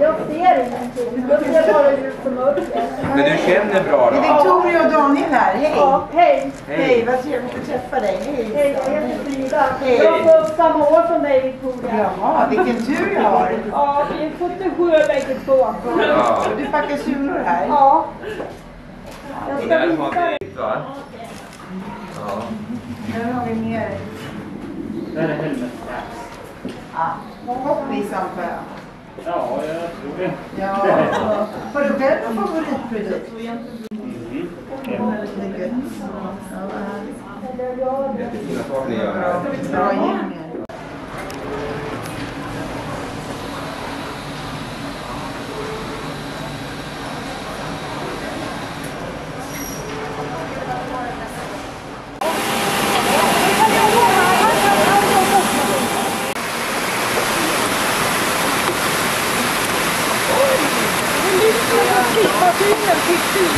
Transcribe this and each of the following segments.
jag ser ingenting. Jag ser bara ut som mörker. Men du känner bra då? Det är Victoria och Daniel här. Hej! Ja, hej! Hej, vad trevligt att träffa dig. Hej! Hej, jag heter Frida. Hej. Jag har fått samma år som dig Victoria. Jaha, vilken tur du har. Ja, vi är 77 bägge två. Ja. Du packar sulor här. Ja. Jag ska visa dig. Ja. Där har vi mer. Där är helvetet. Ja, hoppvisan på ön. Ja, jag tror det. Ja. Har du själv någon favoritprodukt? Mm. Ja, vad härligt. Jättefina saker ni gör Bra, här. bra gäng här. Maskinen, textilmaskinen. Det här är två maskiner det. Det är två integrerade maskiner. Har ni någon möjlighet? Det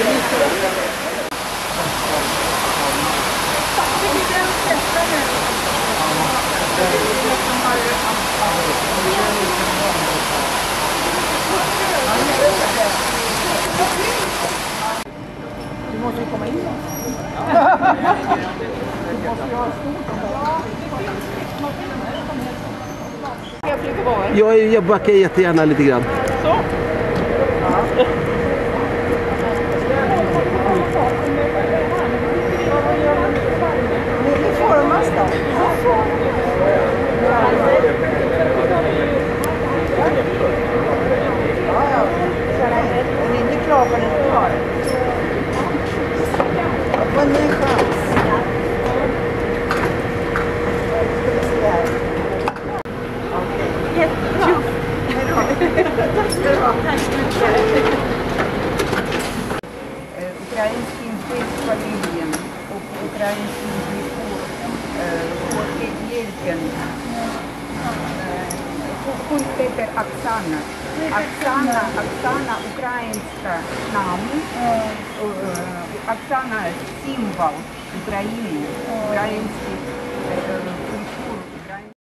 Du måste ju komma in då. Du måste ju ha stort. Jag backar jättegärna lite grann. Det formas de. Ja, ja. Den är inte klar förrän den är klar. Vad en ny chans. Jättebra. Tack ska du ha. українським спецполієм, українським віку, Хоті Єльцин, Куль Петер Оксана. Оксана, Оксана українська нам, э, э, Оксана символ України, український